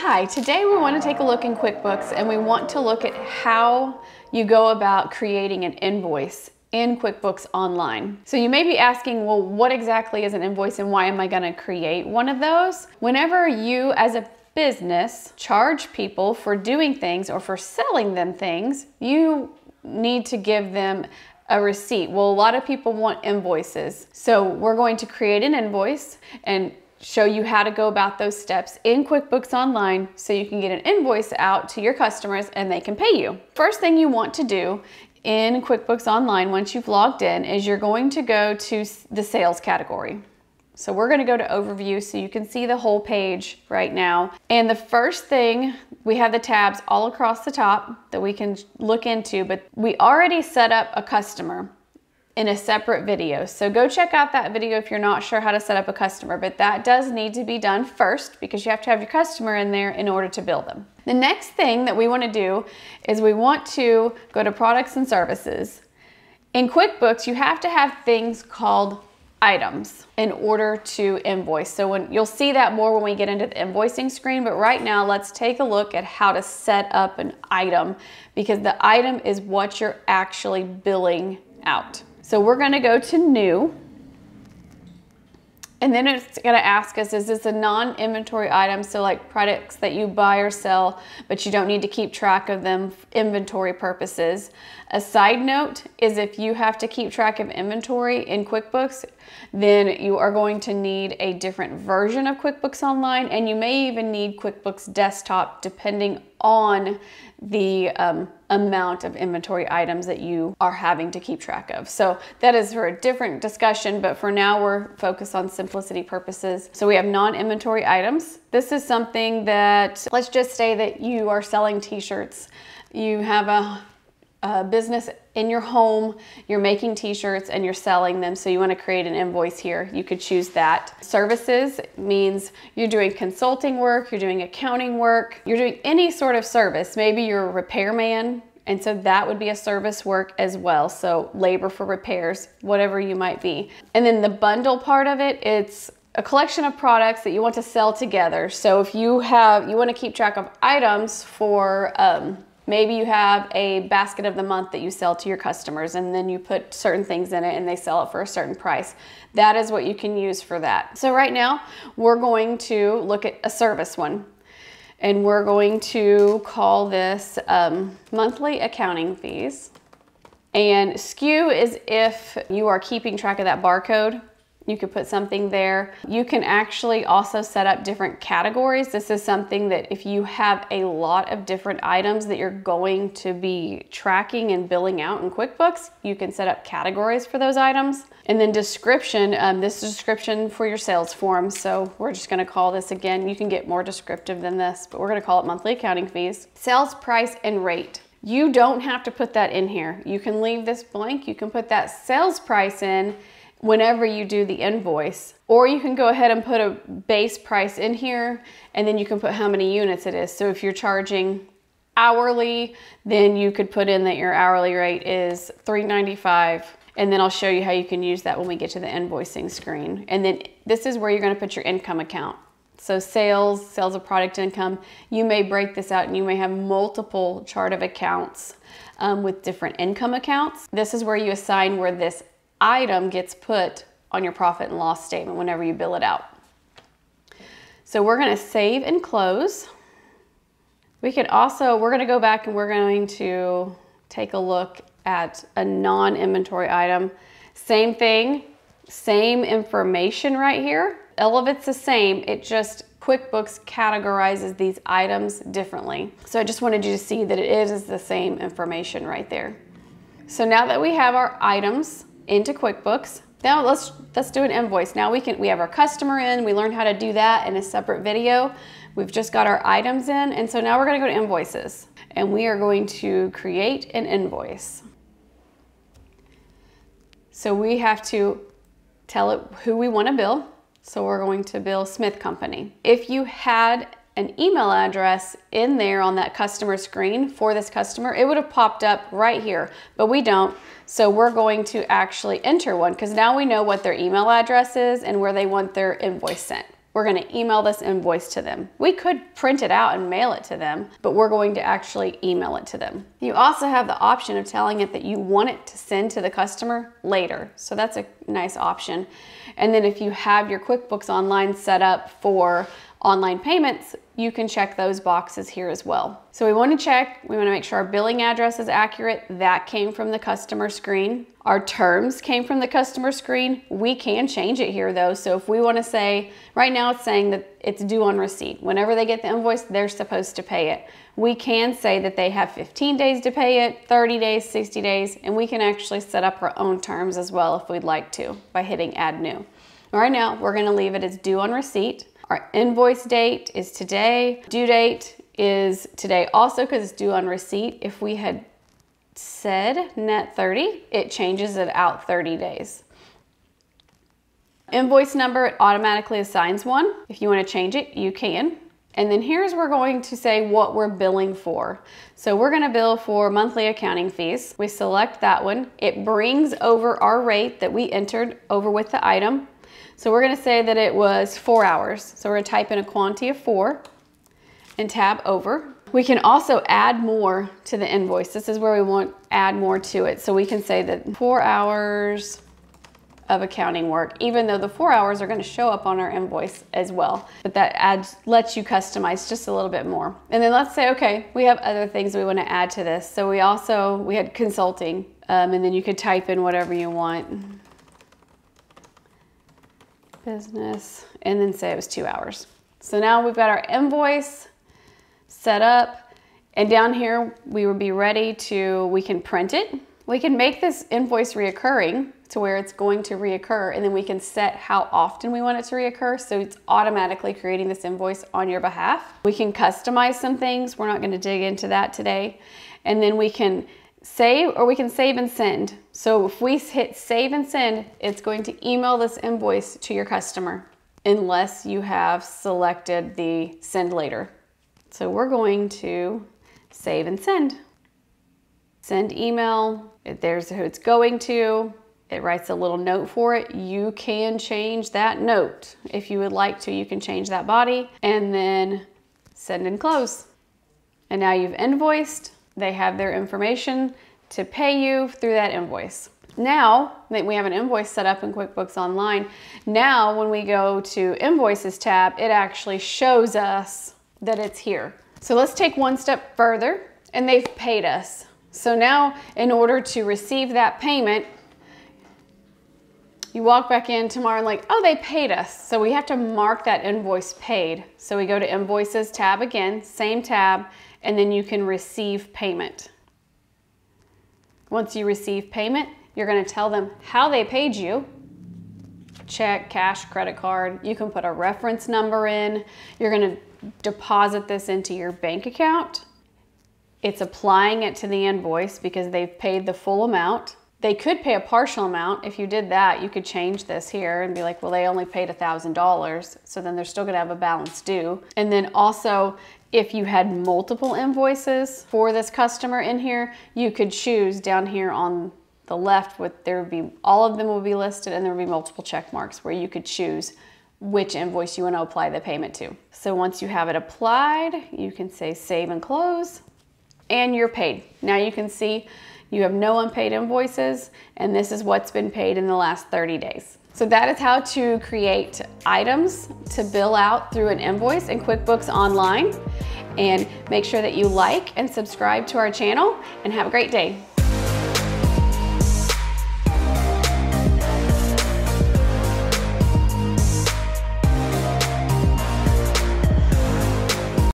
Hi, today we want to take a look in QuickBooks and we want to look at how you go about creating an invoice in QuickBooks Online. So you may be asking, well, what exactly is an invoice and why am I gonna create one of those? Whenever you as a business charge people for doing things or for selling them things, you need to give them a receipt. Well, a lot of people want invoices. So we're going to create an invoice and show you how to go about those steps in QuickBooks Online so you can get an invoice out to your customers and they can pay you. First thing you want to do in QuickBooks Online once you've logged in is you're going to go to the sales category. So we're gonna to go to overview so you can see the whole page right now. And the first thing, we have the tabs all across the top that we can look into, but we already set up a customer in a separate video. So go check out that video if you're not sure how to set up a customer, but that does need to be done first because you have to have your customer in there in order to build them. The next thing that we wanna do is we want to go to products and services. In QuickBooks, you have to have things called items in order to invoice. So when you'll see that more when we get into the invoicing screen, but right now let's take a look at how to set up an item because the item is what you're actually billing out. So we're gonna go to new. And then it's gonna ask us, is this a non-inventory item? So like products that you buy or sell, but you don't need to keep track of them inventory purposes. A side note is if you have to keep track of inventory in QuickBooks, then you are going to need a different version of QuickBooks Online and you may even need QuickBooks Desktop depending on the um, amount of inventory items that you are having to keep track of. So that is for a different discussion, but for now we're focused on simplicity purposes. So we have non-inventory items. This is something that, let's just say that you are selling t-shirts. You have a a business in your home, you're making t-shirts and you're selling them, so you wanna create an invoice here. You could choose that. Services means you're doing consulting work, you're doing accounting work, you're doing any sort of service. Maybe you're a repairman, and so that would be a service work as well. So labor for repairs, whatever you might be. And then the bundle part of it, it's a collection of products that you want to sell together. So if you have, you want to keep track of items for um, Maybe you have a basket of the month that you sell to your customers and then you put certain things in it and they sell it for a certain price. That is what you can use for that. So right now we're going to look at a service one and we're going to call this um, monthly accounting fees. And SKU is if you are keeping track of that barcode you could put something there. You can actually also set up different categories. This is something that if you have a lot of different items that you're going to be tracking and billing out in QuickBooks, you can set up categories for those items. And then description, um, this is description for your sales form. So we're just gonna call this again, you can get more descriptive than this, but we're gonna call it monthly accounting fees. Sales price and rate. You don't have to put that in here. You can leave this blank. You can put that sales price in whenever you do the invoice. Or you can go ahead and put a base price in here and then you can put how many units it is. So if you're charging hourly, then you could put in that your hourly rate is $3.95 and then I'll show you how you can use that when we get to the invoicing screen. And then this is where you're gonna put your income account. So sales, sales of product income, you may break this out and you may have multiple chart of accounts um, with different income accounts. This is where you assign where this item gets put on your profit and loss statement whenever you bill it out. So we're gonna save and close. We could also, we're gonna go back and we're going to take a look at a non-inventory item. Same thing, same information right here. All of it's the same, it just QuickBooks categorizes these items differently. So I just wanted you to see that it is the same information right there. So now that we have our items, into QuickBooks. Now let's let's do an invoice. Now we can we have our customer in. We learned how to do that in a separate video. We've just got our items in, and so now we're going to go to invoices, and we are going to create an invoice. So we have to tell it who we want to bill. So we're going to bill Smith Company. If you had an email address in there on that customer screen for this customer, it would have popped up right here, but we don't. So we're going to actually enter one because now we know what their email address is and where they want their invoice sent. we're gonna email this invoice to them. We could print it out and mail it to them, but we're going to actually email it to them. You also have the option of telling it that you want it to send to the customer later. So that's a nice option. And then if you have your QuickBooks Online set up for online payments, you can check those boxes here as well. So we wanna check, we wanna make sure our billing address is accurate. That came from the customer screen. Our terms came from the customer screen. We can change it here though. So if we wanna say, right now it's saying that it's due on receipt. Whenever they get the invoice, they're supposed to pay it. We can say that they have 15 days to pay it, 30 days, 60 days, and we can actually set up our own terms as well if we'd like to by hitting add new. Right now, we're gonna leave it as due on receipt. Our invoice date is today. Due date is today also because it's due on receipt. If we had said net 30, it changes it out 30 days. Invoice number, it automatically assigns one. If you want to change it, you can. And then here's we're going to say what we're billing for. So we're gonna bill for monthly accounting fees. We select that one. It brings over our rate that we entered over with the item. So we're gonna say that it was four hours. So we're gonna type in a quantity of four and tab over. We can also add more to the invoice. This is where we want add more to it. So we can say that four hours of accounting work, even though the four hours are gonna show up on our invoice as well. But that adds, lets you customize just a little bit more. And then let's say, okay, we have other things we wanna add to this. So we also, we had consulting, um, and then you could type in whatever you want business, and then say it was two hours. So now we've got our invoice set up, and down here we would be ready to, we can print it. We can make this invoice reoccurring to where it's going to reoccur, and then we can set how often we want it to reoccur, so it's automatically creating this invoice on your behalf. We can customize some things. We're not gonna dig into that today. And then we can save or we can save and send. So if we hit save and send, it's going to email this invoice to your customer unless you have selected the send later. So we're going to save and send. Send email, there's who it's going to. It writes a little note for it. You can change that note. If you would like to, you can change that body and then send and close. And now you've invoiced they have their information to pay you through that invoice. Now that we have an invoice set up in QuickBooks Online, now when we go to Invoices tab, it actually shows us that it's here. So let's take one step further and they've paid us. So now in order to receive that payment, you walk back in tomorrow and like, oh, they paid us. So we have to mark that invoice paid. So we go to Invoices tab again, same tab, and then you can receive payment. Once you receive payment, you're gonna tell them how they paid you, check, cash, credit card. You can put a reference number in. You're gonna deposit this into your bank account. It's applying it to the invoice because they've paid the full amount. They could pay a partial amount. If you did that, you could change this here and be like, well, they only paid $1,000. So then they're still gonna have a balance due. And then also, if you had multiple invoices for this customer in here, you could choose down here on the left with there would be all of them will be listed and there would be multiple check marks where you could choose which invoice you want to apply the payment to. So once you have it applied, you can say save and close and you're paid. Now you can see you have no unpaid invoices and this is what's been paid in the last 30 days. So that is how to create items to bill out through an invoice in QuickBooks Online. And make sure that you like and subscribe to our channel and have a great day.